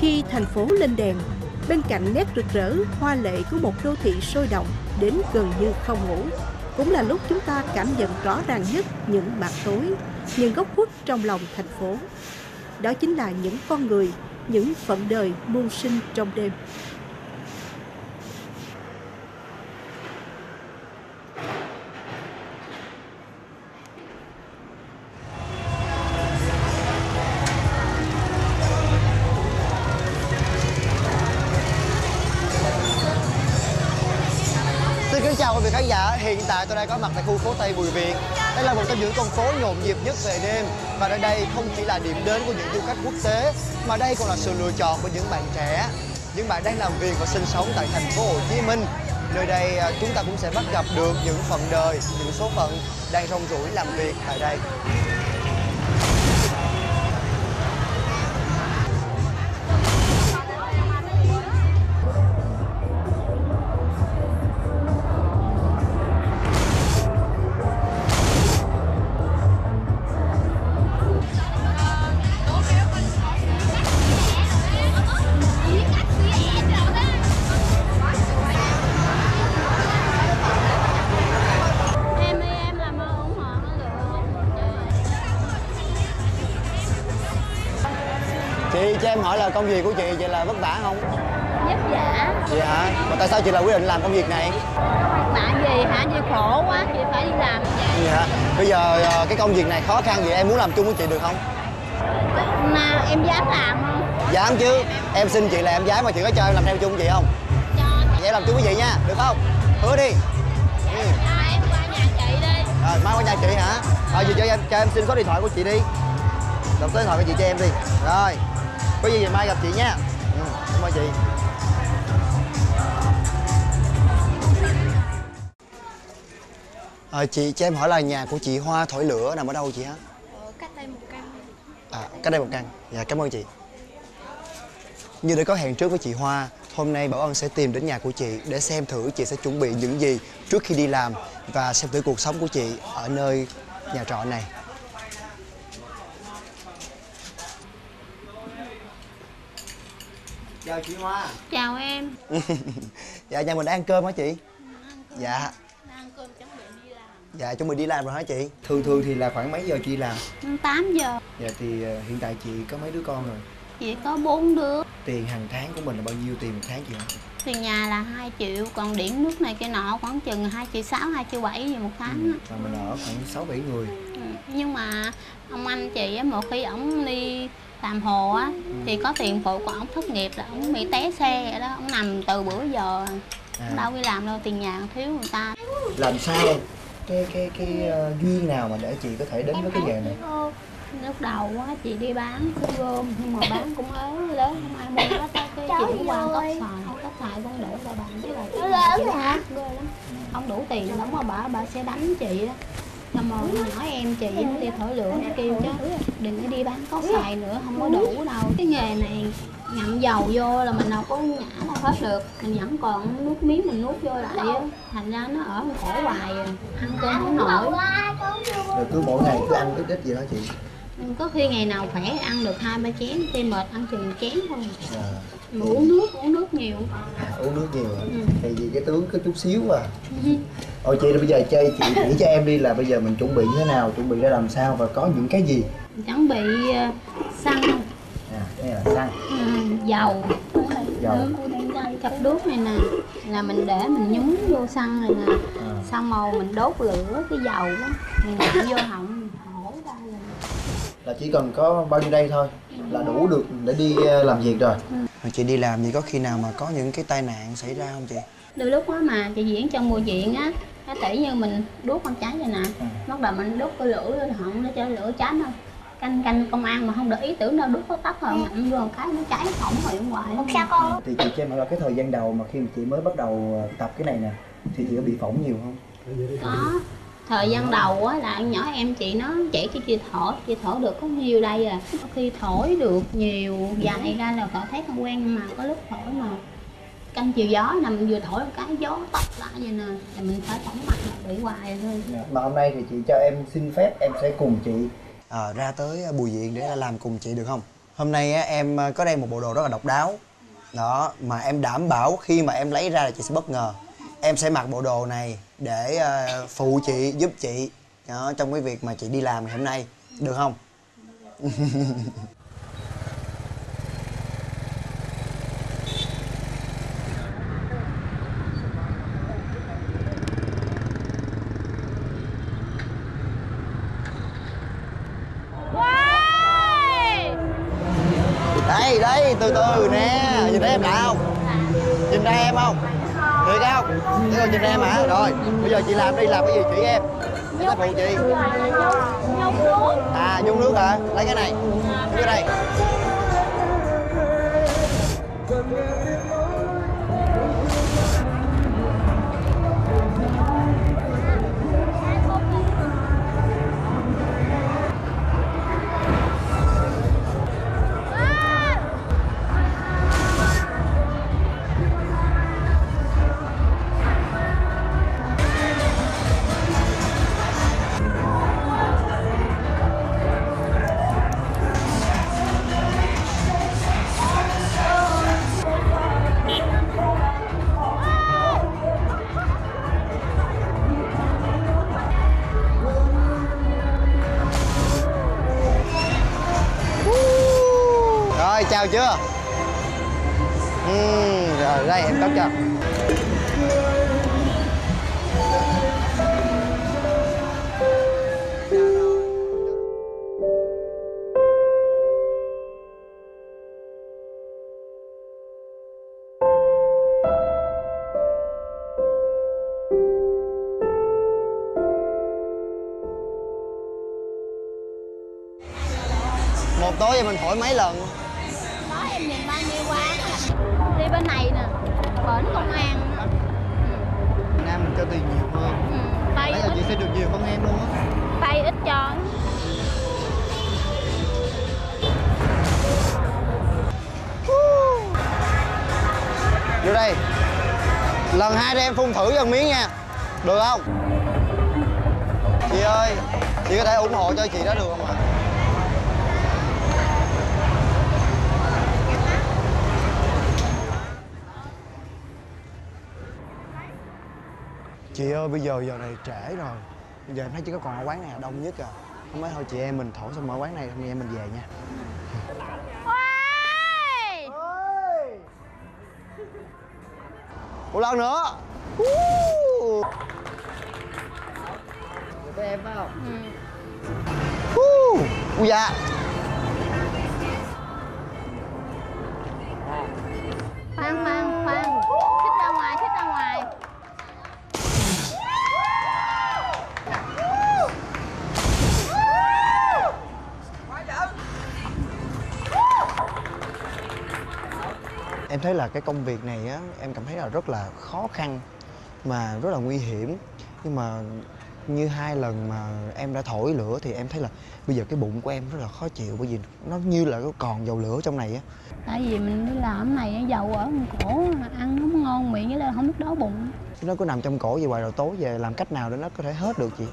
Khi thành phố lên đèn, bên cạnh nét rực rỡ, hoa lệ của một đô thị sôi động đến gần như không ngủ, cũng là lúc chúng ta cảm nhận rõ ràng nhất những mặt tối, những góc khuất trong lòng thành phố. Đó chính là những con người, những phận đời mưu sinh trong đêm. Kính chào quý vị khán giả, hiện tại tôi đang có mặt tại khu phố Tây Bùi Viện. Đây là một trong những con phố nhộn nhịp nhất về đêm và nơi đây không chỉ là điểm đến của những du khách quốc tế mà đây còn là sự lựa chọn của những bạn trẻ, những bạn đang làm việc và sinh sống tại thành phố Hồ Chí Minh. Nơi đây à, chúng ta cũng sẽ bắt gặp được những phận đời, những số phận đang rong ruổi làm việc tại đây. Hỏi là công việc của chị vậy là vất vả không? vất vả Vậy hả? Mà tại sao chị lại quyết định làm công việc này? tại vì hả chị khổ quá chị phải đi làm vậy Vậy hả? Bây giờ ờ, cái công việc này khó khăn vậy em muốn làm chung với chị được không? mà em dám làm không Dám chứ Em xin chị là em dám mà chị có cho em làm theo chung với chị không? cho Vậy làm chung với chị nha, được không? Hứa đi ừ. à, em qua nhà chị đi Rồi mai qua nhà chị hả? Rồi giờ cho em cho em xin số điện thoại của chị đi Đọc số điện thoại của chị cho em đi Rồi Có gì thì mai gặp chị nha ừ, Cảm ơn chị à, Chị cho em hỏi là nhà của chị Hoa Thổi Lửa nằm ở đâu chị hả? ở cách đây một căn À, cách đây một căn. Dạ, cảm ơn chị. Như đã có hẹn trước với chị Hoa, hôm nay Bảo Ân sẽ tìm đến nhà của chị để xem thử chị sẽ chuẩn bị những gì trước khi đi làm và xem thử cuộc sống của chị ở nơi nhà trọ này. Chào chị Hoa. chào em dạ, nhà mình đang ăn cơm hả chị? Dạ, ăn cơm chuẩn bị đi làm dạ chúng mình đi làm rồi hả chị? Thường thường thì là khoảng mấy giờ chị làm? 8 giờ Dạ thì ờ, hiện tại chị có mấy đứa con rồi? chị có bốn đứa Tiền hàng tháng của mình là bao nhiêu tiền một tháng chị hả? tiền nhà là 2 triệu còn điện nước này cái nọ khoảng chừng 2 triệu 6, 2 triệu 7 gì một tháng á. Và mình ở khoảng 6 7 người. Ừ, nhưng mà ông anh chị á một khi ổng đi làm hồ á thì có tiền phụ của ổng thất nghiệp là ổng bị té xe vậy đó. Ổng nằm từ bữa giờ À. đâu đi làm đâu tiền nhà thiếu người ta. Làm sao cái cái cái ờ, duyên nào mà để chị có thể đến với cái nghề này? lúc đầu á chị đi bán cái gom nhưng mà bán cũng ớ lớn không ai mua hết á cái chị cũng qua cốc xài cốc xài con đổ vào bàn với lại chị lớn hả? ghê lắm. Không đủ tiền đóng mà bà bà sẽ đánh chị đó xong rồi nhỏ em chị nó đi thổi lửa nó kêu chứ. Đừng có đi bán có xài nữa không có đủ đâu. Cái nghề này ngậm dầu vô là mình đâu có nhả đâu hết được. Mình vẫn còn nuốt miếng mình nuốt vô lại á. Thành ra nó ở khổ hoài à. ăn cơm không nổi. Rồi cứ mỗi ngày cứ ăn ít ít gì đó chị. Có khi ngày nào khỏe ăn được hai ba chén khi mệt ăn chừng chén thôi À, mà uống nước uống nước nhiều uống nước nhiều. Ừ. Thì vì cái tướng có chút xíu à. Ôi chị bây giờ chơi chị chỉ cho em đi là bây giờ mình chuẩn bị như thế nào, chuẩn bị ra làm sao và có những cái gì? chuẩn bị ờ, xăng À, đây là xăng. ờ, dầu Dầu. cặp đuốc này nè là mình để mình nhúng vô xăng này nè À. xong màu mình đốt lửa cái dầu đó mình vô họng Là chỉ cần có bao nhiêu đây thôi là đủ được để đi ờ, làm việc rồi. Chị đi làm thì có khi nào mà có những cái tai nạn xảy ra không chị? đôi lúc á mà chị diễn trong mùa diễn á nó tỉ như mình đốt con cháy vậy nè. Bắt đầu mình đốt cái lửa lên họng nó cho lửa cháy đâu. Canh canh công an mà không để ý tưởng đâu đốt có tóc rồi ngậm vô cái nó cháy hỏng rồi ngoài không sao con. Thì chị cho em hỏi là cái thời gian đầu mà khi mà chị mới bắt đầu tập cái này nè thì chị có bị phỏng nhiều không? có thời gian đầu á là nhỏ em chị nó chỉ cho chị thổi chị thổi được có nhiêu đây à? Khi thổi được nhiều. Dài ra là cậu thấy không quen mà có lúc thổi mà canh chiều gió nè mình vừa thổi một cái gió tóc lại vậy nè là mình phải tổng mặt là bị hoài thôi. Dạ, mà hôm nay thì chị cho em xin phép em sẽ cùng chị à, ra tới à, Bùi Viện để làm cùng chị được không? hôm nay á em à, có đem một bộ đồ rất là độc đáo. Đó mà em đảm bảo khi mà em lấy ra là chị sẽ bất ngờ em sẽ mặc bộ đồ này để ờ, phụ chị giúp chị đó, trong cái việc mà chị đi làm ngày hôm nay. Được không? Đây đây từ từ nè. Nhìn thấy em lạ không? Nhìn ra em không được không thế còn nhìn em hả? Rồi, bây giờ chị làm đi, làm cái gì chị em? Em sẽ phụ chị. À nhúng nước hả? Lấy cái này. Cái đây. Rồi chưa? Uhm, rồi đây em cất cho. Một tối thì mình thổi mấy lần? Đi bên này nè. Bển công an. Nữa. nam mình cho tiền nhiều hơn. Ừ. giờ chị sẽ được nhiều hơn em luôn á. Tay ít cho vô đây. Lần hai em phun thử cho một miếng nha. Được không? Chị ơi chị có thể ủng hộ cho chị đó được không ạ chị ơi bây giờ giờ này trễ rồi bây giờ em thấy chỉ có còn ở quán này là đông nhất à không mấy thôi chị em mình thổi xong ở quán này anh em mình về nha Ôi! một lần nữa. Được với em không? Ừ. Uh. Ui dạ thấy là cái công việc này á em cảm thấy là rất là khó khăn mà rất là nguy hiểm. Nhưng mà như hai lần mà em đã thổi lửa thì em thấy là bây giờ cái bụng của em rất là khó chịu bởi vì nó như là có còn dầu lửa trong này á. Tại vì mình đi làm cái này dầu ở cổ ăn không ngon miệng với là không biết đói bụng. Nó cứ nằm trong cổ vậy hoài rồi tối về làm cách nào để nó có thể hết được chị?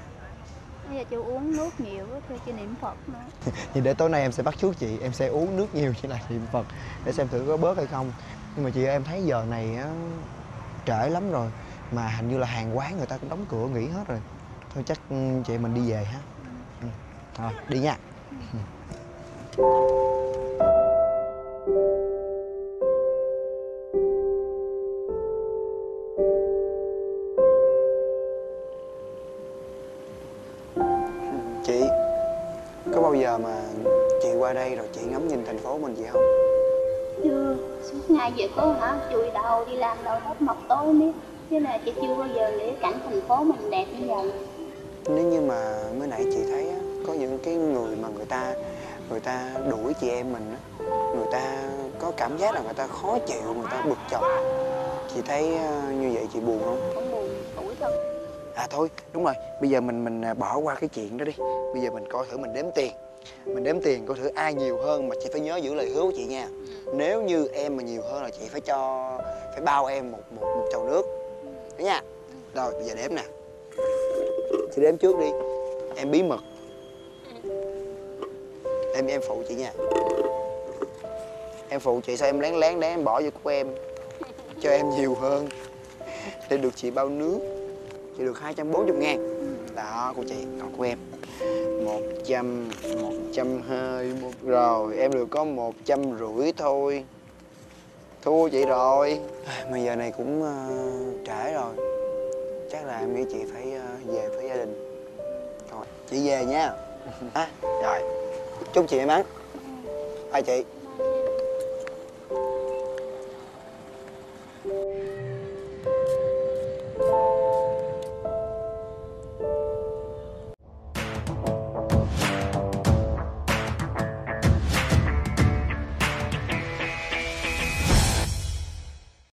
Bây giờ chị uống nước nhiều thôi chị niệm phật nữa thì để tối nay em sẽ bắt chước chị em sẽ uống nước nhiều như là niệm phật để xem thử có bớt hay không nhưng mà chị ơi, em thấy giờ này á trễ lắm rồi. Mà hình như là hàng quán người ta cũng đóng cửa nghỉ hết rồi. Thôi chắc ừ, chị em mình đi về ha. Ừ. thôi đi nha. Ừ. Chị có bao giờ mà chị qua đây rồi chị ngắm nhìn thành phố mình vậy không? Ngày về có hả? Chùi đầu đi làm đầu tóc mọc tối miết. Chứ là chị chưa bao giờ nghĩ cảnh thành phố mình đẹp như vậy. Nếu như mà mới nãy chị thấy á có những cái người mà người ta người ta đuổi chị em mình á người ta có cảm giác là người ta khó chịu người ta bực chọc. Chị thấy ờ, như vậy chị buồn không? Cũng buồn tuổi thân. À thôi đúng rồi. Bây giờ mình mình à, bỏ qua cái chuyện đó đi. Bây giờ mình coi thử mình đếm tiền mình đếm tiền coi thử ai nhiều hơn mà chị phải nhớ giữ lời hứa của chị nha. Nếu như em mà nhiều hơn là chị phải cho phải bao em một một, một chầu nước. Đấy nha. Rồi bây giờ đếm nè. Chị đếm trước đi. Em bí mật. Em em phụ chị nha. Em phụ chị sao em lén lén để em bỏ vô của em cho em nhiều hơn để được chị bao nước. Chị được 240 ngàn. Đó của chị còn của em một trăm một trăm hai một rồi em được có một trăm rưỡi thôi. Thua chị rồi. Mà giờ này cũng uh, trễ rồi. Chắc là em nghĩ chị phải uh, về với gia đình. Rồi chị về nha. À, rồi. Chúc chị may mắn. Bye chị